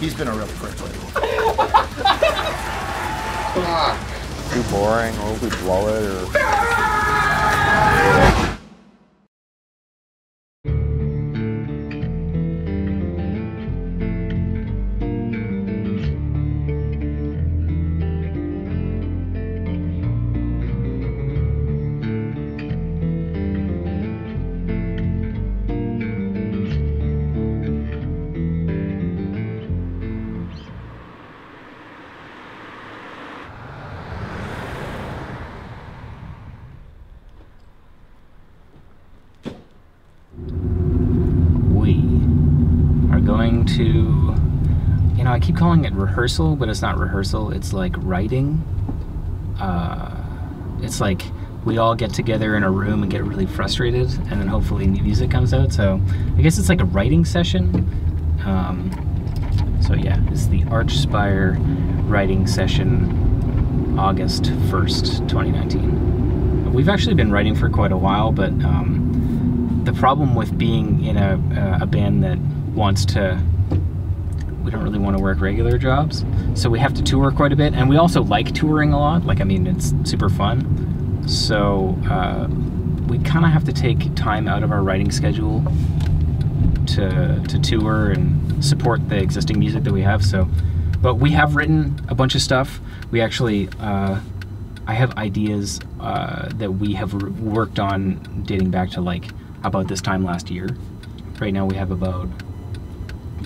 He's been a real prick lately. Fuck. Too boring, or we blow it, or ah! Calling it rehearsal but it's not rehearsal. It's like writing. Uh, it's like we all get together in a room and get really frustrated and then hopefully new music comes out. So i guess it's like a writing session. Um, so yeah it's the archspire writing session august 1st 2019 we've actually been writing for quite a while but um, the problem with being in a, a band that wants to we don't really want to work regular jobs. So we have to tour quite a bit and we also like touring a lot. Like i mean it's super fun. So uh, we kind of have to take time out of our writing schedule to, to tour and support the existing music that we have so. But we have written a bunch of stuff. We actually uh, i have ideas uh, that we have worked on dating back to like about this time last year. Right now we have about,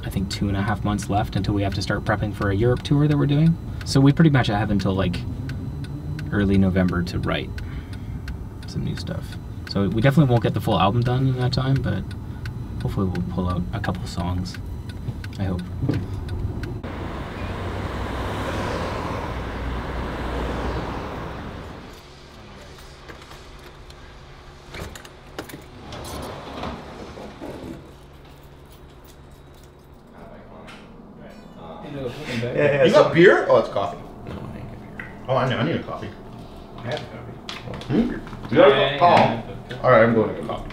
I think, two and a half months left until we have to start prepping for a Europe tour that we're doing. So we pretty much have until like early November to write some new stuff. So we definitely won't get the full album done in that time, but hopefully we'll pull out a couple songs. I hope. You beer? Oh, it's coffee. Oh, I know. I need a coffee. Hmm? You got a co- oh. All right, I'm going to get coffee.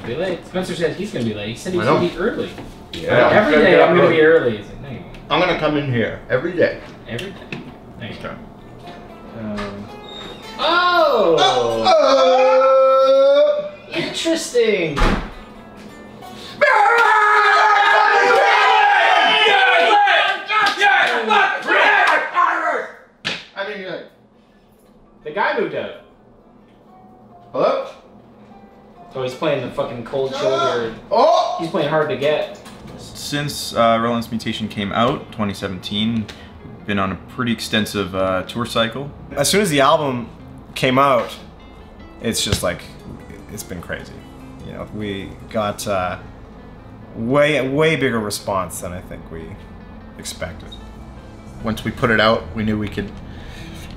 I'll be late. Spencer said he's gonna be late. He said he's gonna be early. Yeah. Every day I'm gonna be early. Like, no, you. I'm gonna come in here every day. Every day. Thank you. Okay. Um, oh! Uh, Interesting! Playing the fucking cold shoulder. Oh! He's playing hard to get. Since uh, Relentless Mutation came out, 2017, been on a pretty extensive uh, tour cycle. As soon as the album came out, it's just like it's been crazy. You know, we got uh, way way bigger response than I think we expected. Once we put it out, we knew we could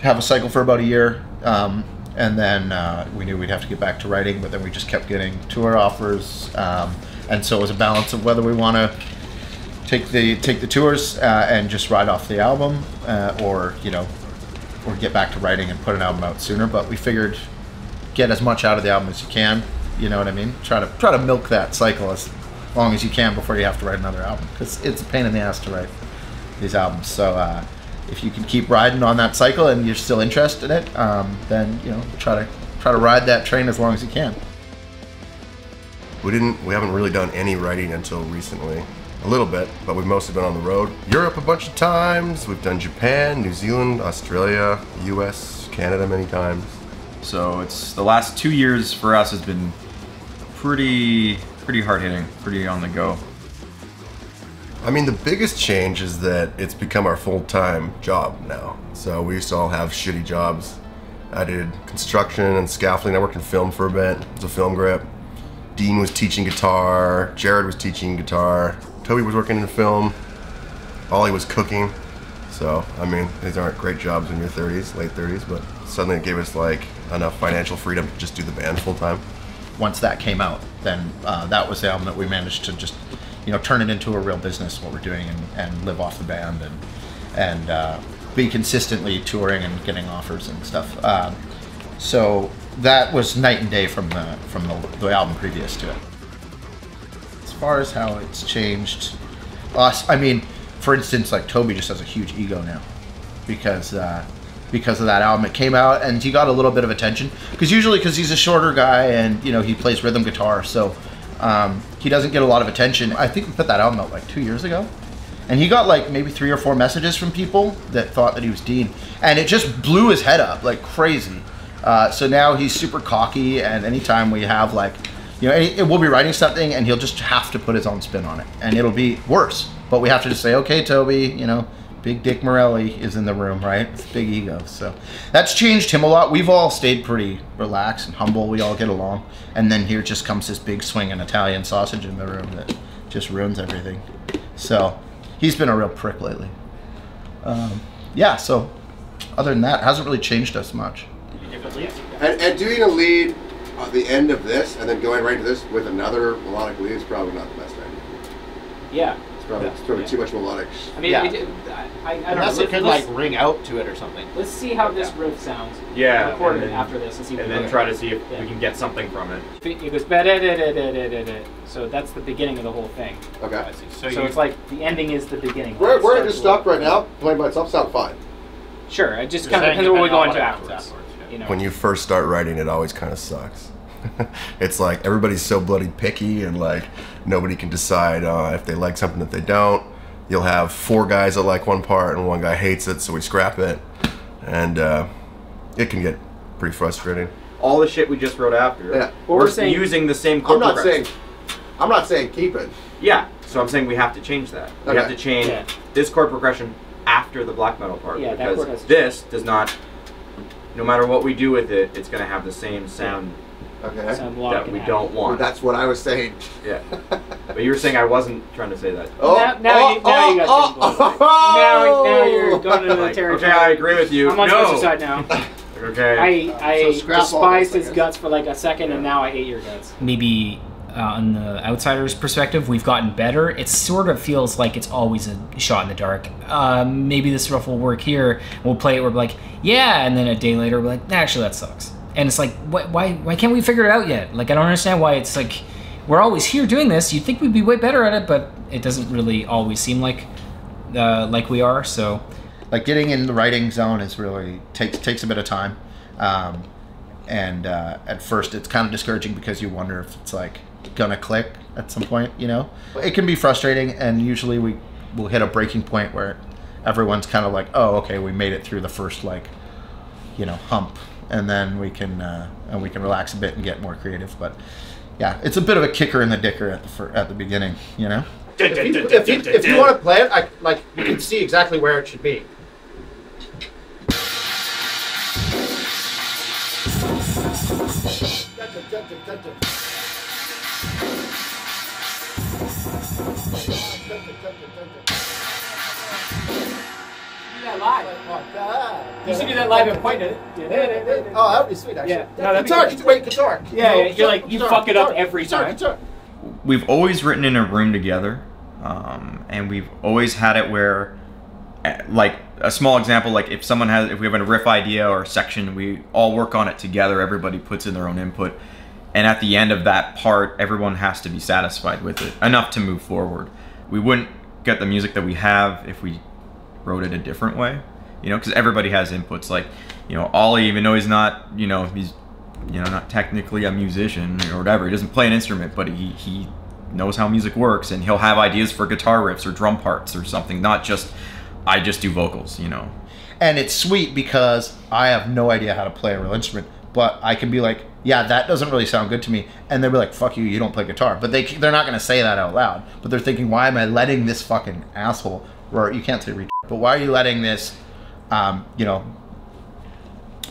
have a cycle for about a year. Um, and then uh, we knew we'd have to get back to writing, but then we just kept getting tour offers. Um, and so it was a balance of whether we want to take the take the tours uh, and just ride off the album, uh, or you know, or get back to writing and put an album out sooner. But we figured get as much out of the album as you can. You know what I mean? Try to try to milk that cycle as long as you can before you have to write another album because it's a pain in the ass to write these albums. So uh, if you can keep riding on that cycle and you're still interested in it, um, then you know try to try to ride that train as long as you can. We didn't. We haven't really done any riding until recently. A little bit, but we've mostly been on the road. Europe a bunch of times. We've done Japan, New Zealand, Australia, U.S., Canada many times. So it's the last two years for us has been pretty pretty hard hitting, pretty on the go. I mean, the biggest change is that it's become our full-time job now. So we used to all have shitty jobs. I did construction and scaffolding. I worked in film for a bit. It was a film grip. Dean was teaching guitar. Jared was teaching guitar. Tobi was working in film. Oli was cooking. So, I mean, these aren't great jobs in your 30s, late 30s, but suddenly it gave us like enough financial freedom to just do the band full time. Once that came out, then uh, that was the album that we managed to just you know turn it into a real business what we're doing and, and live off the band and and uh, be consistently touring and getting offers and stuff. Um, so that was night and day from the from the, the album previous to it. As far as how it's changed us, I mean, for instance, like Tobi just has a huge ego now because uh, because of that album. It came out and he got a little bit of attention because usually because he's a shorter guy and you know he plays rhythm guitar, so um, he doesn't get a lot of attention. I think we put that out like two years ago. And he got like maybe three or four messages from people that thought that he was Dean, and it just blew his head up like crazy. Uh, so now he's super cocky, and anytime we have like, you know, any, we'll be writing something, and he'll just have to put his own spin on it, and it'll be worse. But we have to just say, okay, Tobi, you know, Big Dick Morelli is in the room, right? It's big ego. So that's changed him a lot. We've all stayed pretty relaxed and humble. We all get along, and then here just comes this big swinging Italian sausage in the room that just ruins everything. So he's been a real prick lately. Um, yeah. So other than that, hasn't really changed us much. And, and doing a lead at the end of this and then going right to this with another melodic lead is probably not the best idea. Yeah. It's probably, it's probably too much melodic. I mean, Yeah. it, I, I, I don't Unless know. it could let's, like ring out to it or something. let's see how this riff sounds. Yeah, Record and it then- after this and see. if and we then can- try to see if Yeah. we can get something from it. It goes ba-da-da-da-da-da-da. So that's the beginning of the whole thing. Okay. So, it's like the ending is the beginning. Where, It where it just stopped right now, playing by itself, sound fine. Sure, it just You're kind of saying depends on what we go depending on into what afterwards. afterwards. You know. When you first start writing, it always kind of sucks. it's like everybody's so bloody picky and like nobody can decide uh, if they like something that they don't. You'll have four guys that like one part and one guy hates it, so we scrap it, and uh, it can get pretty frustrating. All the shit we just wrote after. Yeah. What we're we're saying- using the same. I'm not progression. saying, I'm not saying keep it. Yeah. So I'm saying we have to change that. We have to change Yeah. this chord progression after the black metal part Yeah, because chord has to this does not. No matter what we do with it, it's going to have the same sound Okay. Sound lock that we add. don't Well, want. that's what I was saying. yeah. But you were saying I wasn't trying to say that. Oh, Now- now you- now you got oh, things oh, Now, now you're going into the Like, territory. okay, I agree with you. I'm on no. Spencer's side now. Okay. I I So scrap despised his guts for like a second, and now I hate your guts. maybe uh, on the outsider's perspective, we've gotten better. It sort of feels like it's always a shot in the dark. Uh, maybe this riff will work here. We'll play it. We're like, yeah, and then a day later, we're like, actually, that sucks. And it's like, why, why, why can't we figure it out yet? Like, I don't understand why it's like we're always here doing this. You'd think we'd be way better at it, but it doesn't really always seem like uh, like we are. So like getting in the writing zone is really takes takes a bit of time um, and uh, at first it's kind of discouraging because you wonder if it's like gonna click at some point you know it can be frustrating and usually we will hit a breaking point where everyone's kind of like oh okay we made it through the first like you know hump and then we can uh, and we can relax a bit and get more creative but yeah it's a bit of a kicker in the dicker at the fir- at the beginning you know If you, if you, if you want to play it, I, like you can see exactly where it should be. You should do that live and point at it. Oh, that would be sweet, actually. Yeah. No, that'd be guitar, wait, guitar. Yeah, No, yeah, you're guitar, like, you guitar, fuck it up guitar, every guitar, time. Guitar. we've always written in a room together, um, and we've always had it where, eh, like a small example, like if someone has, if we have a riff idea or a section, we all work on it together. Everybody puts in their own input, and at the end of that part, everyone has to be satisfied with it enough to move forward. We wouldn't get the music that we have if we wrote it a different way, you know, because everybody has inputs. Like, you know, Oli, even though he's not, you know, he's you know, not technically a musician or whatever. He doesn't play an instrument, but he, he knows how music works and he'll have ideas for guitar riffs or drum parts or something, not just I just do vocals, you know. and it's sweet because I have no idea how to play a real instrument, but I can be like, yeah, that doesn't really sound good to me, and they'll be like, fuck you, you don't play guitar. But they they're not gonna say that out loud, but they're thinking, why am I letting this fucking asshole, or you can't say but why are you letting this, um, you know,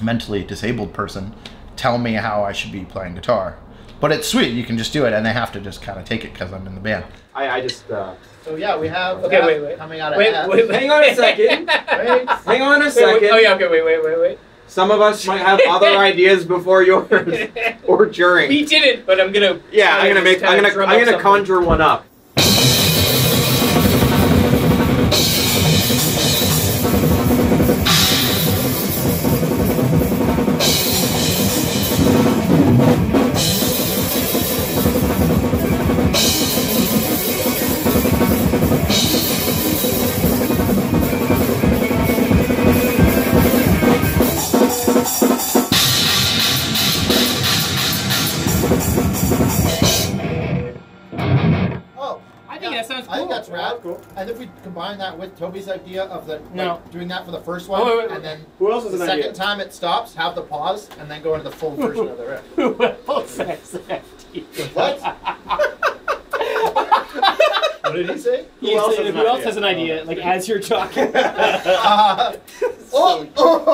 mentally disabled person tell me how I should be playing guitar? But it's sweet, you can just do it, and they have to just kind of take it because I'm in the band. I, I just. Uh, So yeah, we have Okay, wait, wait. coming out of Wait, F. wait, wait. Hang on a second. Wait. Hang on a second. wait, oh yeah, okay, wait, wait, wait, wait. Some of us might have other ideas before yours or during. We didn't, but I'm gonna. yeah, I'm gonna make. I'm gonna. I'm gonna something. conjure one up. Tobi's idea of the like, No. doing that for the first one, Oh, wait, wait, wait. and then Who else the an second idea? time it stops, have the pause, and then go into the full version of the riff. Who else has an idea? What? what did he say? Who else, has, who else has an idea? Like as you're talking. Uh, oh, oh,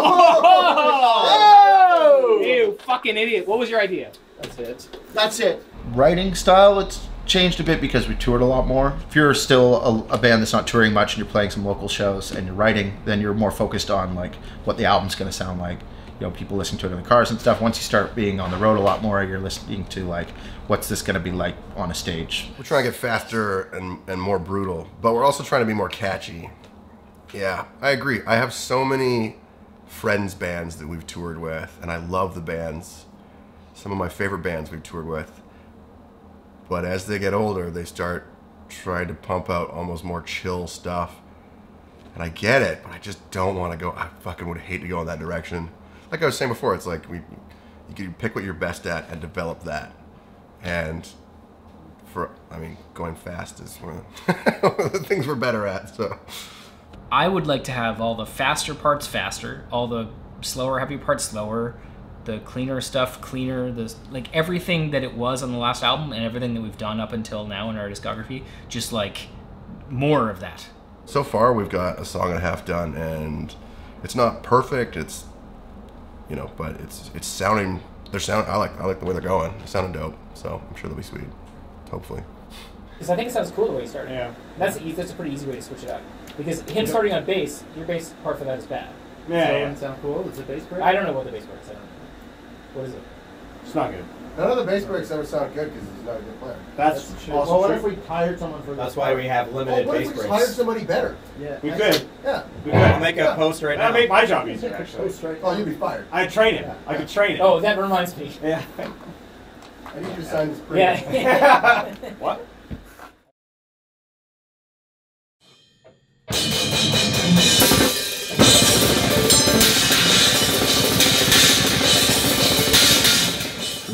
oh! You fucking idiot! What was your idea? That's it. That's it. Writing style, it's changed a bit because we toured a lot more. If you're still a, a band that's not touring much and you're playing some local shows and you're writing, then you're more focused on like what the album's going to sound like. You know, people listening to it in the cars and stuff. Once you start being on the road a lot more, you're listening to like what's this going to be like on a stage. We're trying to get faster and, and more brutal, but we're also trying to be more catchy. Yeah, I agree. I have so many friends bands that we've toured with, and I love the bands. Some of my favorite bands we've toured with. But as they get older, they start trying to pump out almost more chill stuff. And I get it, but I just don't want to go. I fucking would hate to go in that direction. Like I was saying before, it's like we, you can pick what you're best at and develop that. And for, I mean, going fast is one of the, things we're better at. So. I would like to have all the faster parts faster, all the slower, heavy parts slower, the cleaner stuff cleaner, the like everything that it was on the last album and everything that we've done up until now in our discography, just like more of that. So far, we've got a song and a half done, and it's not perfect. It's, you know, but it's it's sounding. They're sound. I like I like the way they're going. It's sounding dope. So I'm sure they'll be sweet. Hopefully. Because I think it sounds cool the way you started. Yeah. That's easy. That's a pretty easy way to switch it up. Because him starting on bass, your bass part for that is bad. Yeah, So- yeah. Doesn't sound cool. Is it bass break? I don't know what the bass part is. I don't know. What is it? It's not good. None of the bass breaks ever sound good because he's not a good player. That's, That's true. also Well, what true. if we hired someone for That's this why we have oh, limited what bass if we just breaks. hired somebody better? Yeah, We could. Yeah. We could make a post right That'd now. make my job easier, actually. Post right- Oh, you'd be fired. I train it. I could train it. Oh, that reminds me. Yeah. I need you to sign this. Yeah. what?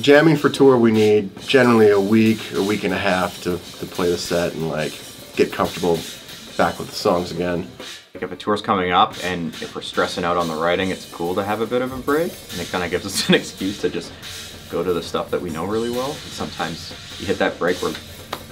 Jamming for tour, we need generally a week, a week and a half to, to play the set and like get comfortable back with the songs again. Like if a tour's coming up and if we're stressing out on the writing, it's cool to have a bit of a break, and it kind of gives us an excuse to just go to the stuff that we know really well. And sometimes you hit that break where,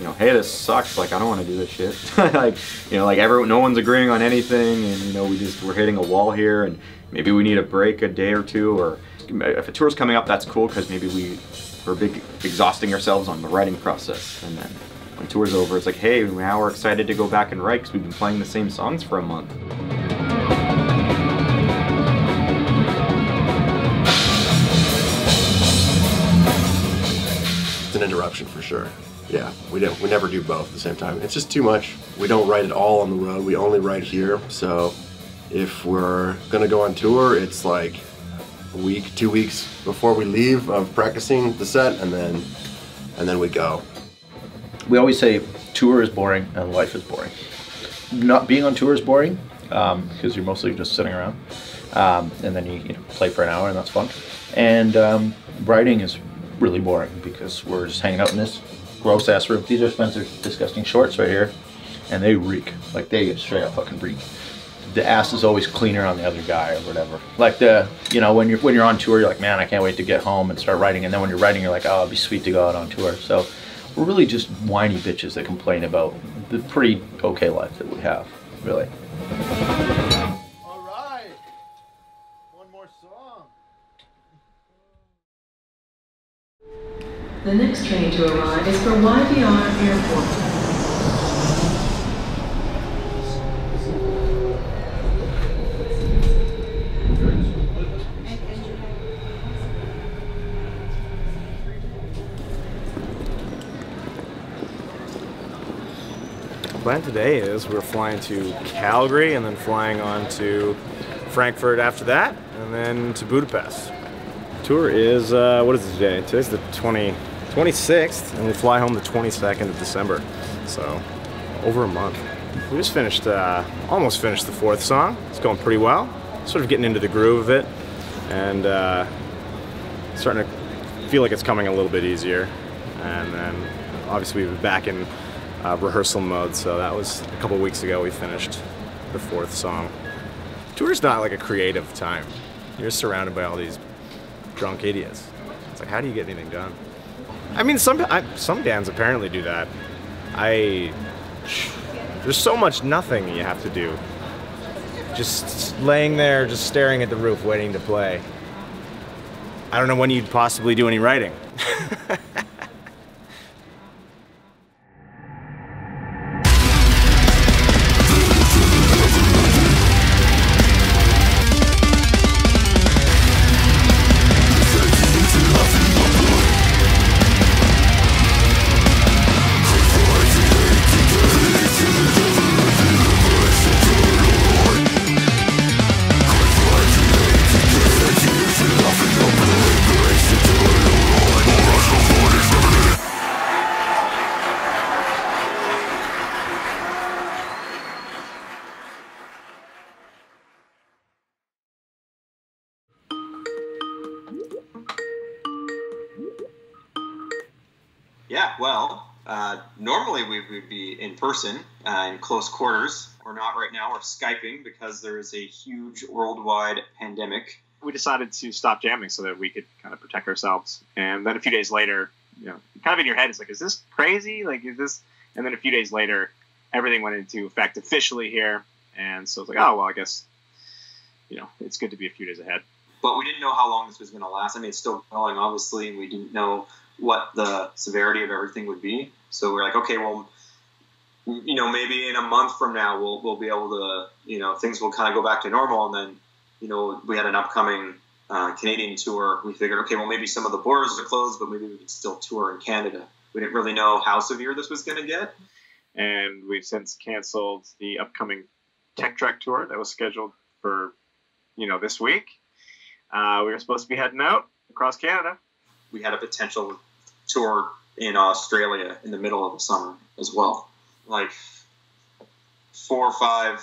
you know, hey, this sucks. Like I don't want to do this shit. like you know, like everyone, no one's agreeing on anything, and you know, we just we're hitting a wall here, and maybe we need a break a day or two, or if a tour's coming up, that's cool because maybe we we're big exhausting ourselves on the writing process, and then when tour's over, it's like, hey, now we're excited to go back and write because we've been playing the same songs for a month. It's an interruption for sure. Yeah, we don't. We never do both at the same time. It's just too much. We don't write it all on the road. We only write here. So if we're gonna go on tour, it's like a week, two weeks before we leave of practicing the set, and then and then we go. we always say tour is boring and life is boring. Not being on tour is boring because you're mostly just sitting around, um, and then you, you know, play for an hour and that's fun. And um, writing is really boring because we're just hanging out in this gross ass room. These are Spencer's disgusting shorts right here, and they reek like they straight up fucking reek. The ass is always cleaner on the other guy or whatever. Like the you know when you're when you're on tour, you're like, man, I can't wait to get home and start writing. And then when you're writing, you're like, oh, it'd be sweet to go out on tour. So we're really just whiny bitches that complain about the pretty okay life that we have, really. All right. One more song. The next train to arrive is for YVR Airport. Plan today is we're flying to Calgary and then flying on to Frankfurt after that, and then to Budapest. Tour is uh, what is it today? Today's the 20, 26th, and we fly home the 22nd of December. So over a month. We just finished, uh, almost finished the fourth song. It's going pretty well. Sort of getting into the groove of it, and uh, starting to feel like it's coming a little bit easier. And then obviously we'll be back in uh, rehearsal mode. So that was a couple weeks ago. We finished the fourth song. Tour's not like a creative time. You're surrounded by all these drunk idiots. It's like, how do you get anything done? I mean, some I, some bands apparently do that. I there's so much nothing you have to do. Just laying there, just staring at the roof, waiting to play. I don't know when you'd possibly do any writing. Yeah, well, uh, normally we would be in person uh, in close quarters. We're not right now. We're Skyping because there is a huge worldwide pandemic. We decided to stop jamming so that we could kind of protect ourselves. And then a few days later, you know, kind of in your head, it's like, is this crazy? Like, is this? And then a few days later, everything went into effect officially here. And so it's like, oh, well, I guess, you know, it's good to be a few days ahead. But we didn't know how long this was going to last. I mean, it's still going, obviously, and we didn't know what the severity of everything would be. So we're like, okay, well, you know, maybe in a month from now, we'll we'll be able to, you know, things will kind of go back to normal. And then, you know, we had an upcoming uh, Canadian tour. We figured, okay, well, maybe some of the borders are closed, but maybe we could still tour in Canada. We didn't really know how severe this was going to get. And we've since canceled the upcoming Tech Trek tour that was scheduled for, you know, this week. Uh, we were supposed to be heading out across Canada. We had a potential tour in Australia in the middle of the summer as well. Like four or five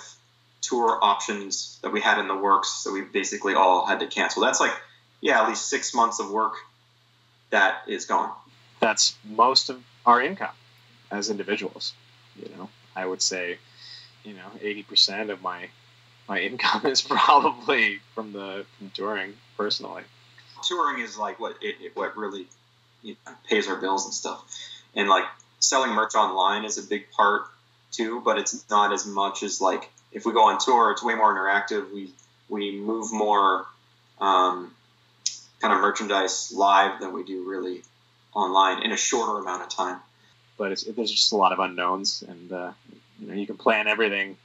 tour options that we had in the works that we basically all had to cancel. That's like, yeah, at least six months of work that is gone. That's most of our income as individuals. You know, I would say, you know, eighty percent of my my income is probably from the from touring personally. Touring is like what it, it what really you know, pays our bills and stuff, and like selling merch online is a big part too. But it's not as much as like if we go on tour, it's way more interactive. We we move more um, kind of merchandise live than we do really online in a shorter amount of time. But it's, there's just a lot of unknowns, and uh, you know you can plan everything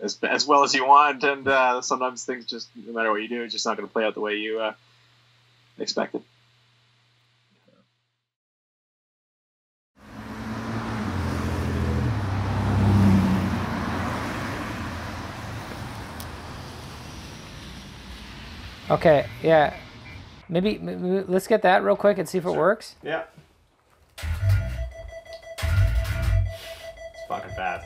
as, as well as you want, and uh, sometimes things just no matter what you do, it's just not going to play out the way you uh, expected. Okay, yeah. Maybe, maybe let's get that real quick and see if it works. Yeah. It's fucking bad.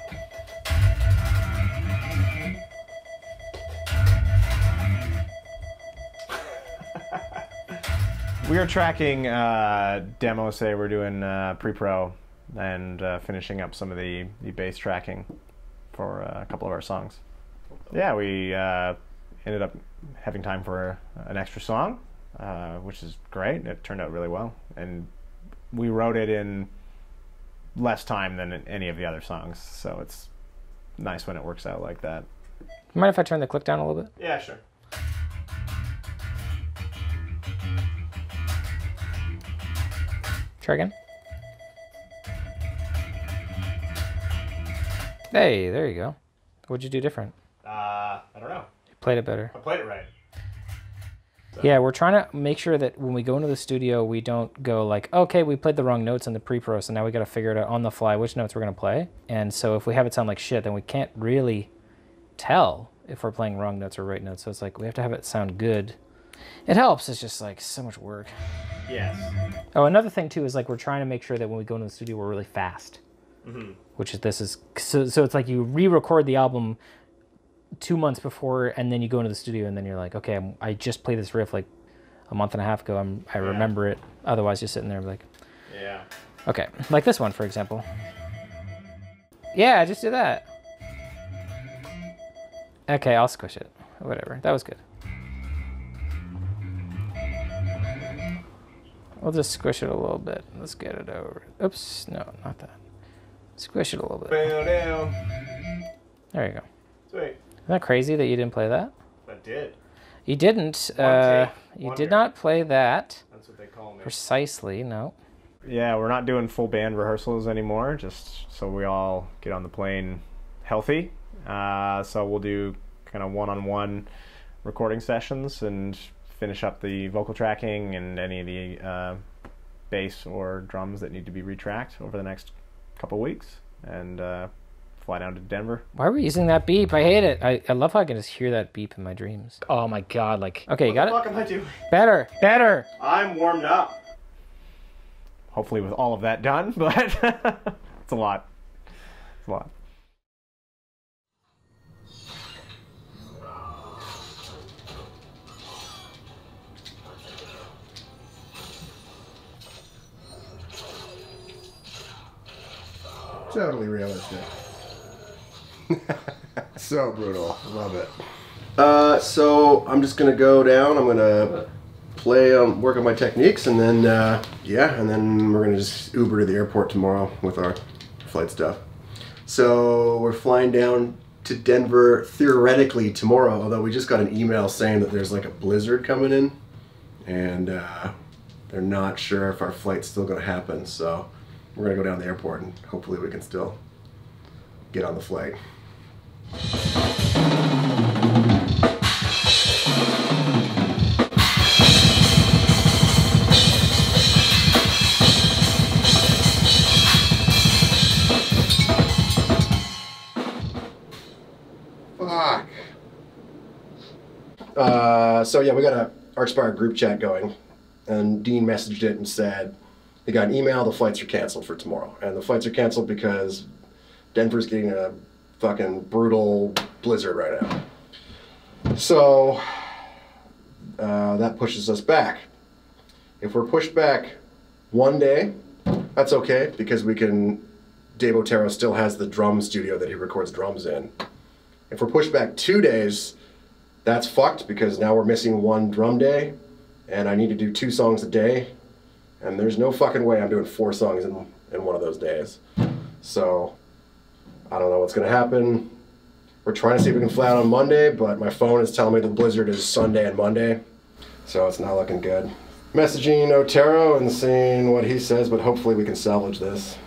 we are tracking uh, demos today. We're doing uh, pre-pro and uh, finishing up some of the, the bass tracking for uh, a couple of our songs. Yeah, we uh, ended up having time for an extra song, uh, which is great. It turned out really well, and we wrote it in less time than any of the other songs. So it's nice when it works out like that. Mind if I turn the click down a little bit? Yeah, sure. Try again. Hey, there you go. What'd you do different? Uh, I don't know. Played it better. I played it right. Yeah, we're trying to make sure that when we go into the studio, we don't go like, okay, we played the wrong notes in the pre-pro, so now we got to figure it out on the fly which notes we're going to play. And so if we have it sound like shit, then we can't really tell if we're playing wrong notes or right notes. So it's like we have to have it sound good. It helps. It's just like so much work. Yes. Oh, another thing too is like we're trying to make sure that when we go into the studio, we're really fast. Mm-hmm. Which is this is so, so it's like you re-record the album two months before, and then you go into the studio, and then you're like, okay, I'm, I just played this riff like a month and a half ago. I'm, I remember it. Otherwise, you're sitting there like, Yeah. okay, like this one for example. Yeah, just do that. Okay, I'll squish it. Whatever. That was good. We'll just squish it a little bit. Let's get it over. Oops, no, not that. Squish it a little bit. There you go. Sweet. Isn't that crazy that you didn't play that? I did. You didn't. One Uh, take, you one did year. not play that. That's what they call me. Precisely, no. Yeah, we're not doing full band rehearsals anymore, just so we all get on the plane healthy. Uh, so we'll do kind of one-on-one recording sessions and finish up the vocal tracking and any of the uh, bass or drums that need to be retracked over the next couple weeks, and uh, fly down to Denver. Why are we using that beep? I hate it. I, I love how I can just hear that beep in my dreams. Oh my god, like. Okay, you got What it? the fuck am I doing? Better, better. I'm warmed up. Hopefully, with all of that done, but it's a lot. It's a lot. Totally realistic. so brutal. Love it. Uh, so I'm just gonna go down. I'm gonna play, um, work on my techniques, and then uh, yeah, and then we're gonna just Uber to the airport tomorrow with our flight stuff. So we're flying down to Denver theoretically tomorrow. Although we just got an email saying that there's like a blizzard coming in, and uh, they're not sure if our flight's still gonna happen. So we're gonna go down to the airport and hopefully we can still get on the flight. Fuck. Uh, so yeah, we got a Archspire group chat going, and Dean messaged it and said they got an email. The flights are canceled for tomorrow, and the flights are canceled because Denver's getting a fucking brutal blizzard right now. So uh, that pushes us back. If we're pushed back one day, that's okay because we can. Dave Otero still has the drum studio that he records drums in. If we're pushed back two days, that's fucked because now we're missing one drum day, and I need to do two songs a day, and there's no fucking way I'm doing four songs in, in one of those days. So I don't know what's gonna happen. We're trying to see if we can fly out on Monday, but my phone is telling me the blizzard is Sunday and Monday, so it's not looking good. Messaging Otero and seeing what he says, but hopefully we can salvage this.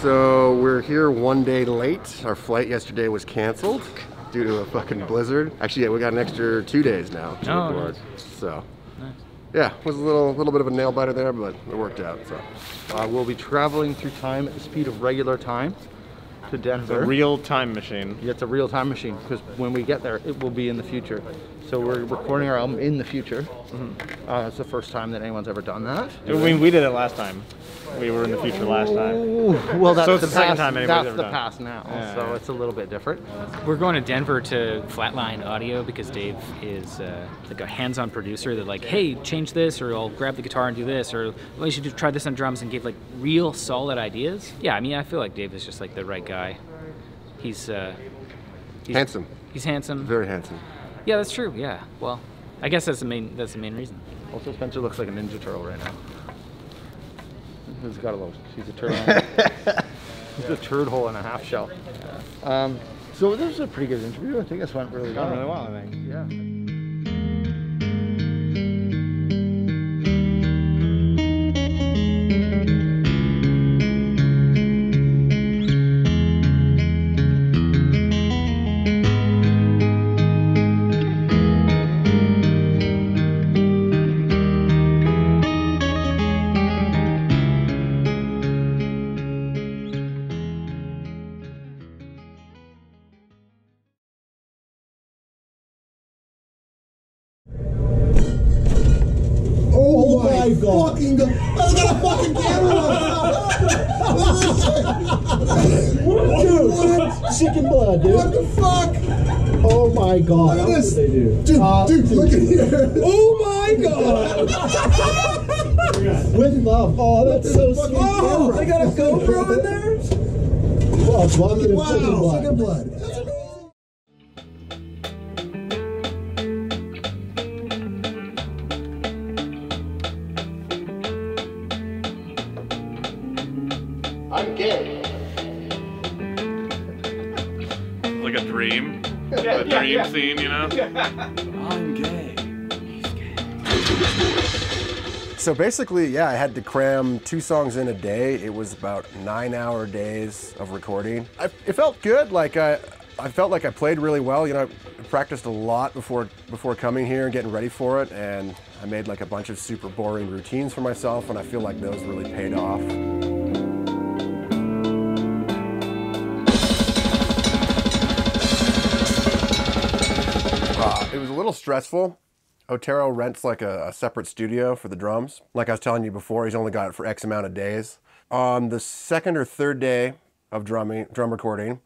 So we're here one day late. Our flight yesterday was canceled due to a fucking blizzard. Actually, yeah, we got an extra two days now to Oh, record. So, yeah, was a little little bit of a nail biter there, but it worked out. So, Uh, we'll be traveling through time at the speed of regular time to Denver. The real time machine. Yeah, it's a real time machine because when we get there, it will be in the future. So we're recording our album in the future. Uh, it's the first time that anyone's ever done that. I mean, we did it last time. We were in the future last time. Well, that's so the, the second past, time anybody's That's ever the done. past now, Yeah, so yeah. it's a little bit different. We're going to Denver to Flatline Audio because Dave is uh, like a hands-on producer that like, hey, change this, or I'll grab the guitar and do this, or well, you should do- try this on drums, and give like real solid ideas. Yeah, I mean, I feel like Dave is just like the right guy. He's, uh, he's handsome, He's handsome. very handsome. Yeah, that's true. Yeah. Well, I guess that's the main. That's the main reason. Also, Spencer looks like a Ninja Turtle right now. He's got a little. He's a turtle. he's a turd hole and a half shell. Um, so this was a pretty good interview. I think this went really Gone well. really well, I think. Yeah. A dream scene, you know? I'm gay. So basically, yeah, I had to cram two songs in a day. It was about nine hour days of recording. I, it felt good. Like I, I felt like I played really well. You know, I practiced a lot before before coming here and getting ready for it, and I made like a bunch of super boring routines for myself, and I feel like those really paid off. It was a little stressful. Otero rents like a, a, separate studio for the drums. Like I was telling you before, he's only got it for X amount of days. On the second or third day of drumming, drum recording,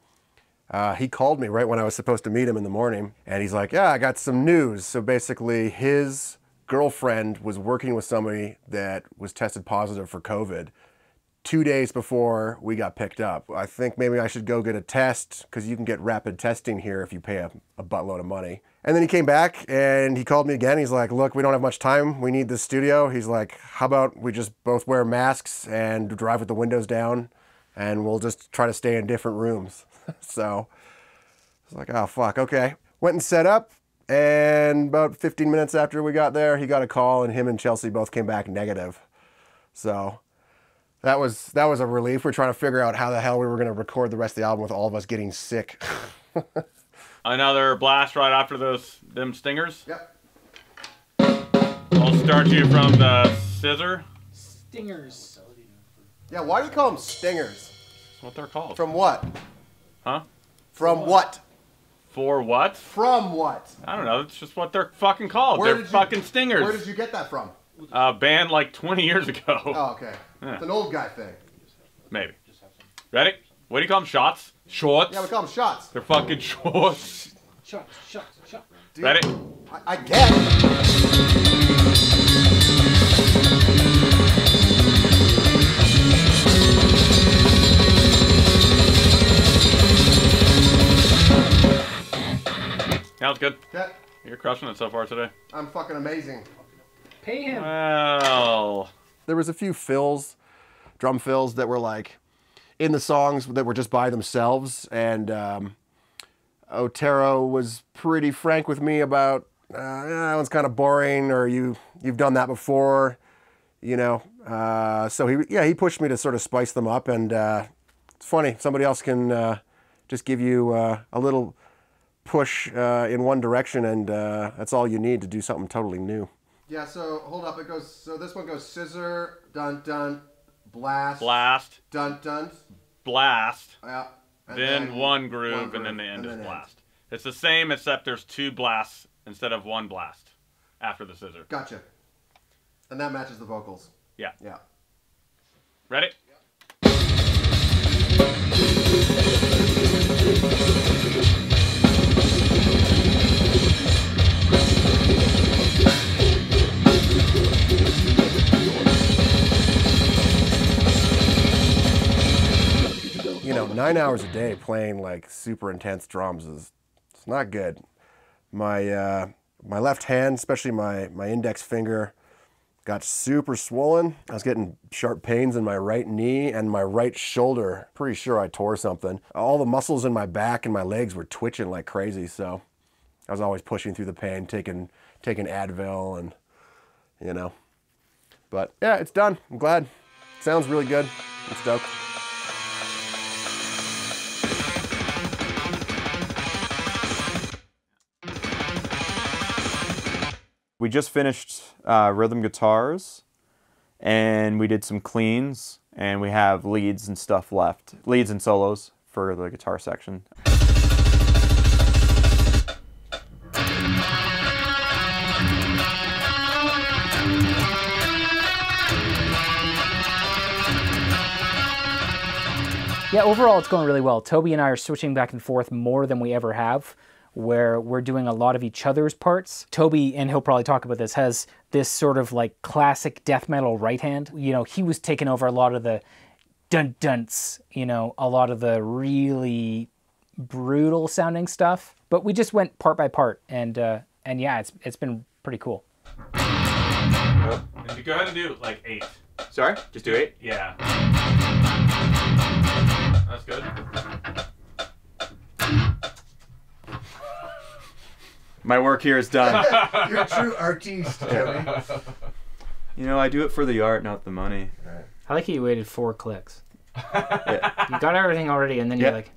uh, he called me right when I was supposed to meet him in the morning, and he's like, "Yeah, I got some news." So basically, his girlfriend was working with somebody that was tested positive for COVID two days before we got picked up. I think maybe I should go get a test because you can get rapid testing here if you pay a, a, buttload of money. And then he came back and he called me again. He's like, look, we don't have much time. We need this studio. He's like, how about we just both wear masks and drive with the windows down and we'll just try to stay in different rooms. so I was like, oh, fuck, okay. Went and set up. And about 15 minutes after we got there, he got a call and him and Chelsea both came back negative. So that was that was a relief. We're trying to figure out how the hell we were going to record the rest of the album with all of us getting sick. Another blast right after those them stingers. Yep. I'll start you from the scissor. Stingers. Yeah, why do you call them stingers? That's what they're called. From what? Huh? From what? For what? From what? I don't know. It's just what they're fucking called. Where they're did fucking you, stingers. Where did you get that from? A band like 20 years ago. Oh, okay. Yeah. It's an old guy thing. Maybe. Ready? What do you call them? Shots? Shorts? Yeah, we call them shots. They're fucking shorts. Shots, shots, shots. Dude, Ready? I, I guess. Sounds good. Yeah. You're crushing it so far today. I'm fucking amazing. Pay him. Well, there was a few fills, drum fills that were like in the songs that were just by themselves, and um, Otero was pretty frank with me about uh, that one's kind of boring, or you you've done that before, you know. Uh, so he yeah he pushed me to sort of spice them up, and uh, it's funny somebody else can uh, just give you uh, a little push uh, in one direction, and that's all you need to do something totally new. Yeah, so hold up. It goes. So this one goes scissor, dun dun, blast, blast, dun dun, blast. Yeah. Then, then one, groove, one groove, and then the end and is then blast. It's the same except there's two blasts instead of one blast after the scissor. Gotcha. And that matches the vocals. Yeah. Yeah. Ready? You know, nine hours a day playing like super intense drums is it's not good. My uh, my left hand, especially my my index finger, got super swollen. I was getting sharp pains in my right knee and my right shoulder. Pretty sure I tore something. All the muscles in my back and my legs were twitching like crazy. So I was always pushing through the pain, taking taking Advil and you know. But yeah, it's done. I'm glad. sounds really good. It's dope. we just finished uh, rhythm guitars and we did some cleans and we have leads and stuff left. Leads and solos for the guitar section. Yeah, overall it's going really well. Tobi and I are switching back and forth more than we ever have where we're doing a lot of each other's parts. Tobi, and he'll probably talk about this, has this sort of like classic death metal right hand. You know, he was taking over a lot of the dun dunts, you know, a lot of the really brutal sounding stuff. But we just went part by part, and uh, and yeah, it's it's been pretty cool. If you go ahead and do like eight. Sorry, just do eight. Yeah. That's good. My work here is done. You're a true artiste, Joey. You know, I do it for the art, not the money. I like how you waited four clicks. You got everything already, and then Yeah. you're like,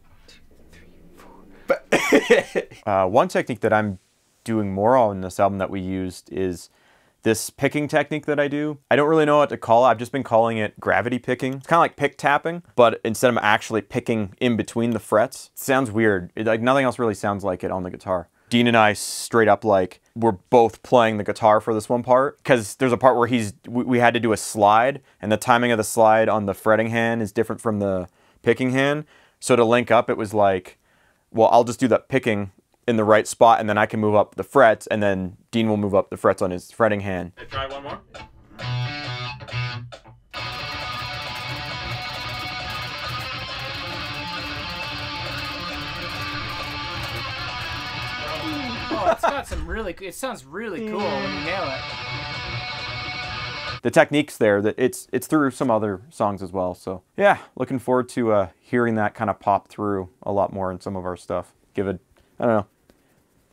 Uh, one technique that I'm doing more on this album that we used is this picking technique that I do. I don't really know what to call it. I've just been calling it gravity picking. It's kind of like pick tapping, but instead of actually picking in between the frets. It sounds weird. It, like nothing else really sounds like it on the guitar. Dean and I straight up like we're both playing the guitar for this one part because there's a part where he's we, we had to do a slide and the timing of the slide on the fretting hand is different from the picking hand. So to link up, it was like well, I'll just do that picking in the right spot and then I can move up the frets and then Dean will move up the frets on his fretting hand. Try one more. Oh, it's got some really. It sounds really cool when you nail it. The technique's there that it's it's through some other songs as well. So yeah, looking forward to uh, hearing that kind of pop through a lot more in some of our stuff. Give it, I don't know,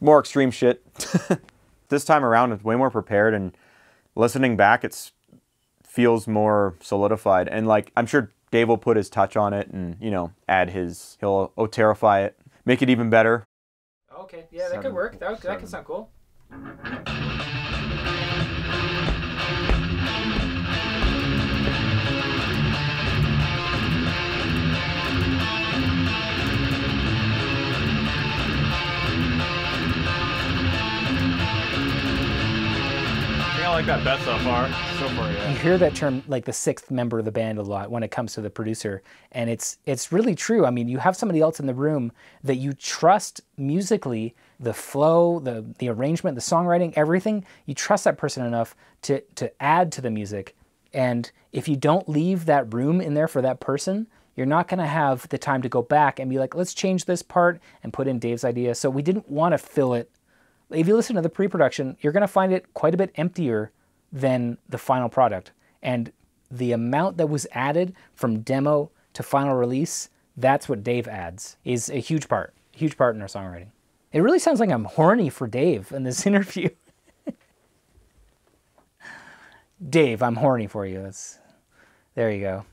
more extreme shit. this time around, it's way more prepared and listening back, it's feels more solidified. And like I'm sure Dave will put his touch on it and you know add his he'll terrify it, make it even better. Okay, yeah, that Seven. could work. That, that could sound cool. I like that best so far. So far, yeah. You hear that term like the sixth member of the band a lot when it comes to the producer, and it's it's really true. I mean, you have somebody else in the room that you trust musically, the flow, the the arrangement, the songwriting, everything. You trust that person enough to to add to the music, and if you don't leave that room in there for that person, you're not going to have the time to go back and be like, let's change this part and put in Dave's idea. So we didn't want to fill it if you listen to the pre-production, you're going to find it quite a bit emptier than the final product. And the amount that was added from demo to final release, that's what Dave adds, is a huge part, huge part in our songwriting. It really sounds like I'm horny for Dave in this interview. Dave, I'm horny for you. That's, there you go.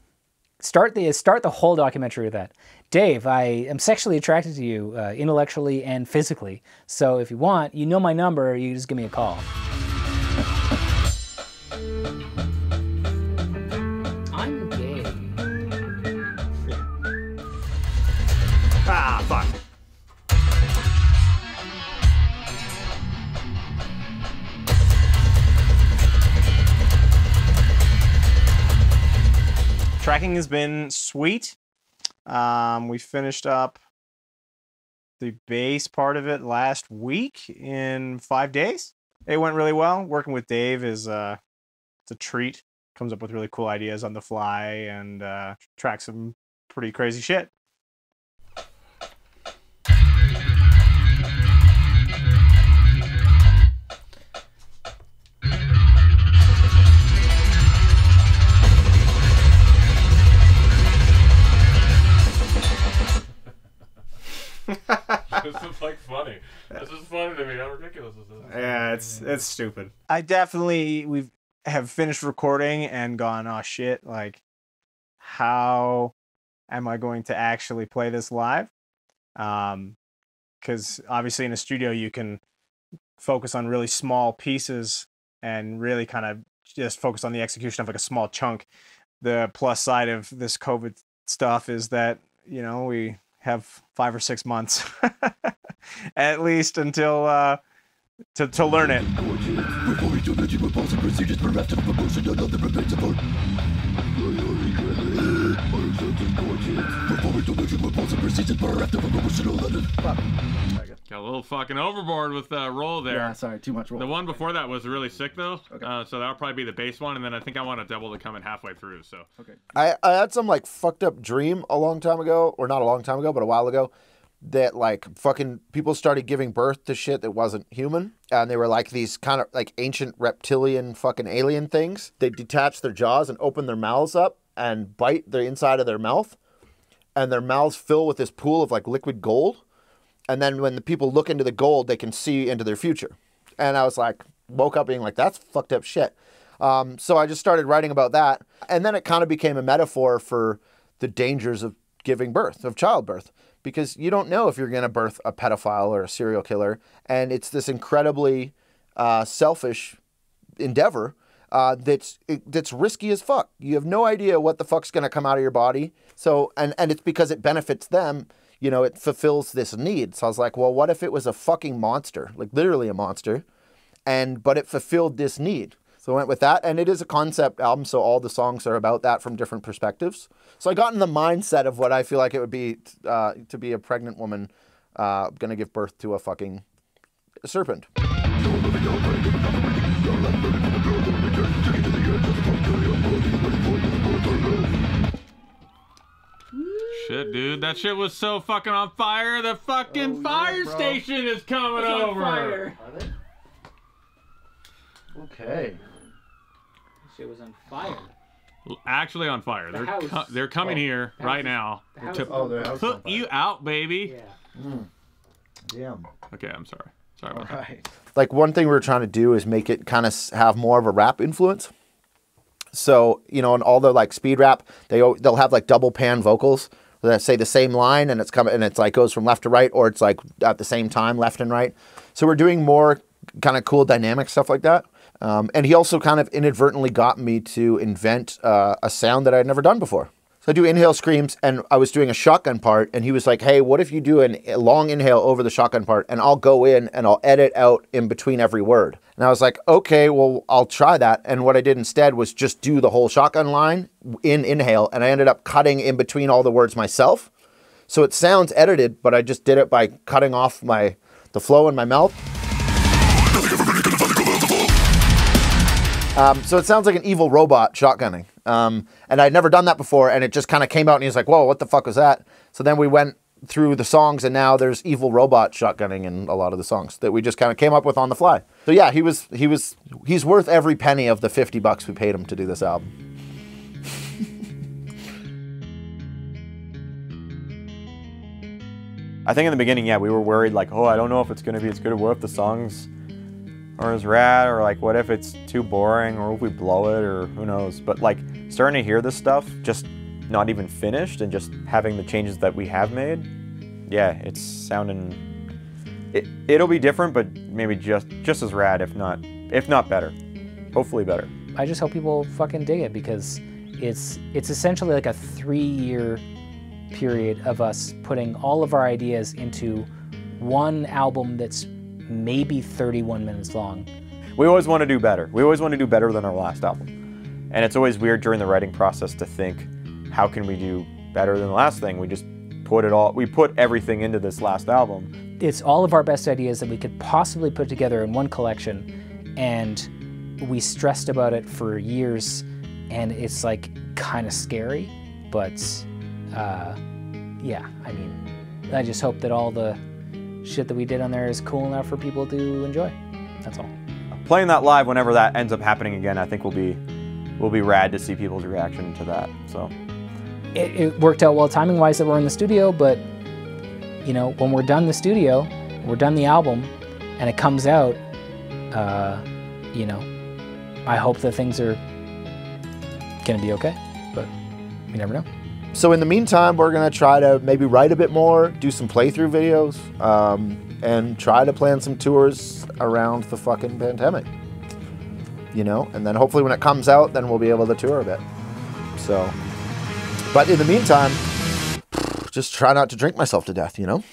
Start the start the whole documentary with that. Dave, I am sexually attracted to you, uh, intellectually and physically. So if you want, you know my number. You just give me a call. I'm gay. Ah, fuck. Tracking has been sweet. Um, we finished up the base part of it last week in five days. It went really well. Working with Dave is uh, it's a treat. Comes up with really cool ideas on the fly and uh, tracks some pretty crazy shit. this is like funny. This is funny to me. How ridiculous is this? Yeah, it's it's stupid. I definitely we've have finished recording and gone, oh shit, like how am I going to actually play this live? Um because obviously in a studio you can focus on really small pieces and really kind of just focus on the execution of like a small chunk. The plus side of this COVID stuff is that, you know, we have five or six months at least until uh to, to learn it. Got a little fucking overboard with the roll there. Yeah, sorry, too much roll. The one before that was really sick though. Uh, so that'll probably be the base one, and then I think I want to double the coming halfway through. So okay. I, I had some like fucked up dream a long time ago, or not a long time ago, but a while ago, that like fucking people started giving birth to shit that wasn't human. And they were like these kind of like ancient reptilian fucking alien things. They detach their jaws and open their mouths up and bite the inside of their mouth. And their mouths fill with this pool of like liquid gold. And then when the people look into the gold, they can see into their future. And I was like, woke up being like, that's fucked up shit. Um, so I just started writing about that. And then it kind of became a metaphor for the dangers of giving birth, of childbirth, because you don't know if you're going to birth a pedophile or a serial killer. And it's this incredibly uh, selfish endeavor uh, that's it, that's risky as fuck. You have no idea what the fuck's going to come out of your body. So and and it's because it benefits them. You know, it fulfills this need. So I was like, well, what if it was a fucking monster, like literally a monster, and but it fulfilled this need. So I went with that, and it is a concept album, so all the songs are about that from different perspectives. So I got in the mindset of what I feel like it would be uh, to be a pregnant woman uh, gonna give birth to a fucking serpent. Shit, dude, that shit was so fucking on fire. The fucking fire bro. station is coming It's on over. fire. Okay. Shit was on fire. Actually on fire. The They're co- they're coming Oh, here the right house now the house to Oh, the house put on fire. you out, baby. Mm. Damn. Okay, I'm sorry. Sorry about that. like one thing we're trying to do is make it kind of have more of a rap influence. So you know, in all the like speed rap, they al- they'll have like double pan vocals that say the same line, and it's coming and it's like goes from left to right, or it's like at the same time left and right. So we're doing more kind of cool dynamic stuff like that. Um, and he also kind of inadvertently got me to invent uh, a sound that I'd never done before. So I do inhale screams, and I was doing a shotgun part, and he was like, "Hey, what if you do an, a long inhale over the shotgun part, and I'll go in and I'll edit out in between every word." And I was like, "Okay, well, I'll try that." And what I did instead was just do the whole shotgun line in inhale, and I ended up cutting in between all the words myself. So it sounds edited, but I just did it by cutting off my the flow in my mouth. Um, so it sounds like an evil robot shotgunning. Um, and I'd never done that before, and it just kind of came out, and he was like, "Whoa, what the fuck was that?" So then we went through the songs, and now there's evil robot shotgunning in a lot of the songs that we just kind of came up with on the fly. So yeah, he was he was he's worth every penny of the fifty bucks we paid him to do this album. I think in the beginning, yeah, we were worried like, oh, I don't know if it's gonna be as good. What if the songs are as rad, or like, what if it's too boring, or if we blow it, or who knows? But like, starting to hear this stuff, just not even finished, and just having the changes that we have made, yeah, it's sounding. It, it'll be different, but maybe just just as rad, if not if not better. Hopefully better. I just hope people fucking dig it because it's it's essentially like a three year period of us putting all of our ideas into one album that's maybe 31 minutes long. We always want to do better. We always want to do better than our last album. And it's always weird during the writing process to think, how can we do better than the last thing? We just put it all, we put everything into this last album. It's all of our best ideas that we could possibly put together in one collection and we stressed about it for years and it's like kind of scary, but uh, yeah, I mean, I just hope that all the shit that we did on there is cool enough for people to enjoy. That's all. Playing that live whenever that ends up happening again, I think will be will be rad to see people's reaction to that. So It, it worked out well timing wise that we're in the studio, but you know, when we're done the studio, we're done the album, and it comes out, uh, you know, I hope that things are gonna be okay, but you never know. So in the meantime, we're gonna try to maybe write a bit more, do some playthrough videos, um, and try to plan some tours around the fucking pandemic. You know, and then hopefully when it comes out, then we'll be able to tour a bit. So, but in the meantime, just try not to drink myself to death. You know.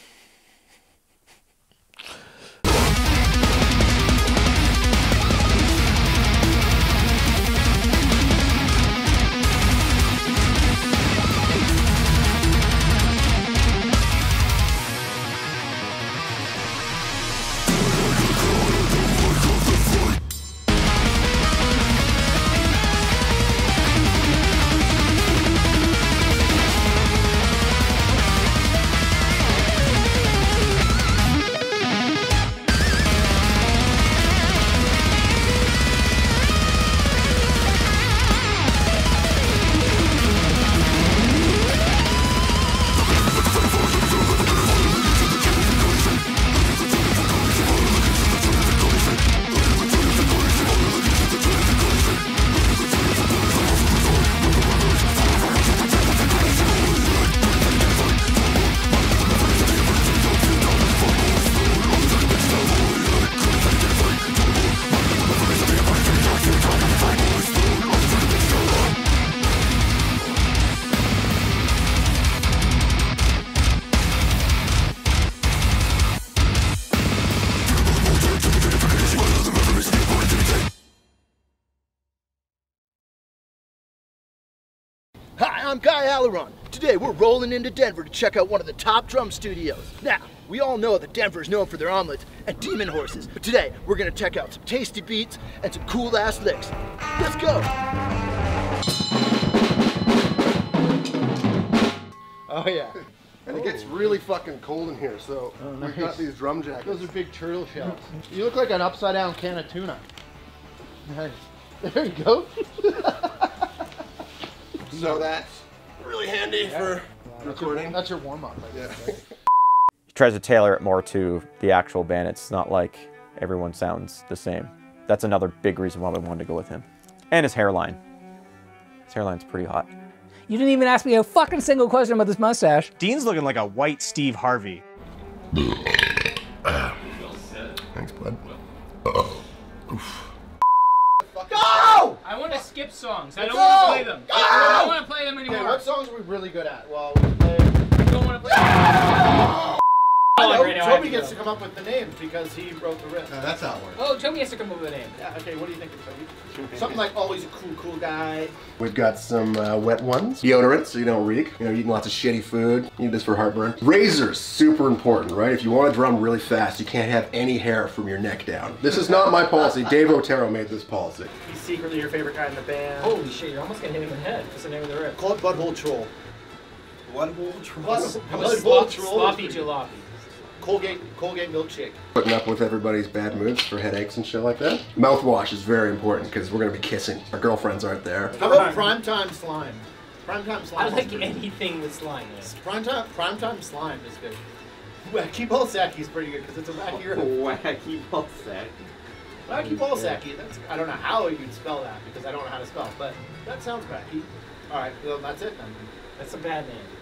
I'm Guy Aleron. Today we're rolling into Denver to check out one of the top drum studios. Now, we all know that Denver is known for their omelets and demon horses, but today we're gonna check out some tasty beats and some cool ass licks. Let's go! Oh yeah. And it gets really fucking cold in here, so oh, we've got these drum jackets. Those are big turtle shells. You look like an upside down can of tuna. Nice. There you go. So that's really handy for recording. That's your warm up. Yeah. He tries to tailor it more to the actual band. It's not like everyone sounds the same. That's another big reason why we wanted to go with him. And his hairline. His hairline's pretty hot. You didn't even ask me a fucking single question about this mustache. Dean's looking like a white Steve Harvey. Thanks, bud. Go! I want to skip songs. I don't want to play them. Go! I don't want to play them Okay, anymore. what songs are we really good at? Well, we play. I don't want to play. I know, right I have Tobi to gets go. to come up with the names because he wrote the riff. that's how it works. Oh, Tobi has to come up with a name. Yeah, okay, what do you think of Tobi? Something like always a cool, cool guy. We've got some uh, wet ones. Deodorant, so you don't reek. You know, eating lots of shitty food. You need this for heartburn. Razors, super important, right? If you want to drum really fast, you can't have any hair from your neck down. This is not my policy. Dave Otero made this policy. He's secretly your favorite guy in the band. Holy shit, you're almost gonna hit him in the head. What's the name of the riff? Call it Butthole Troll. Butthole Troll. Plus, How about Butthole Troll. sloppy jalopy? Colgate, Colgate milkshake. Putting up with everybody's bad moods for headaches and shit like that. Mouthwash is very important because we're going to be kissing. Our girlfriends aren't there. How about primetime slime? Primetime slime. I like good. anything with slime in it. Primetime, primetime slime is good. Wacky Balsaki is pretty good because it's a wacky riff. Wacky Balsaki. Wacky Balsaki. That's I don't know how you'd spell that because I don't know how to spell, but that sounds wacky. All right, well that's it then. That's a bad name.